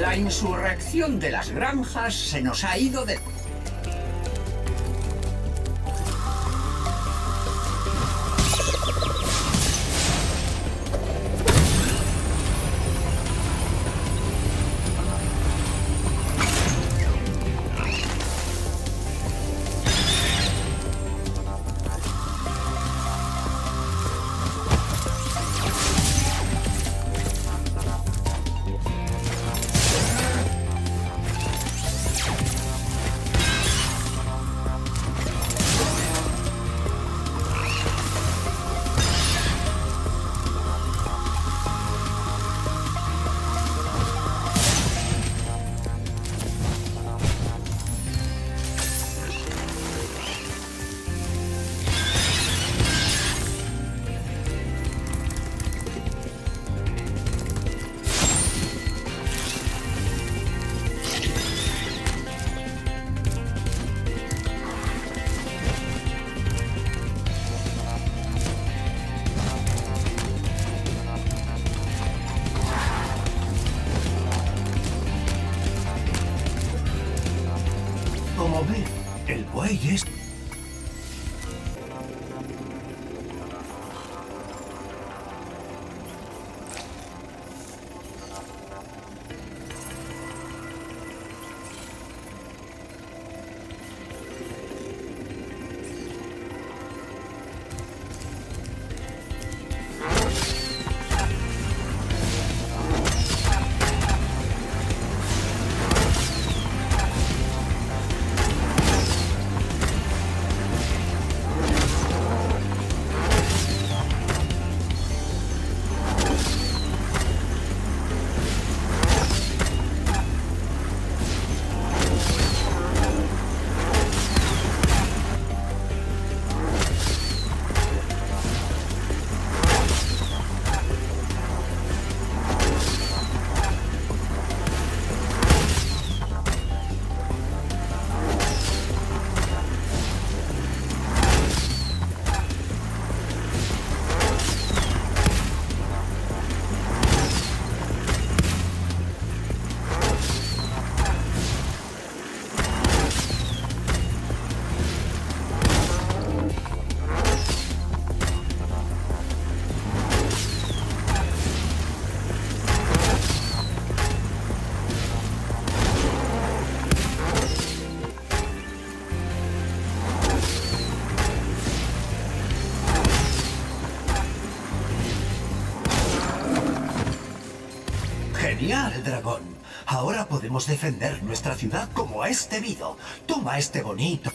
La insurrección de las granjas se nos ha ido de... El buey es... Genial, dragón. Ahora podemos defender nuestra ciudad como es debido. Toma este bonito...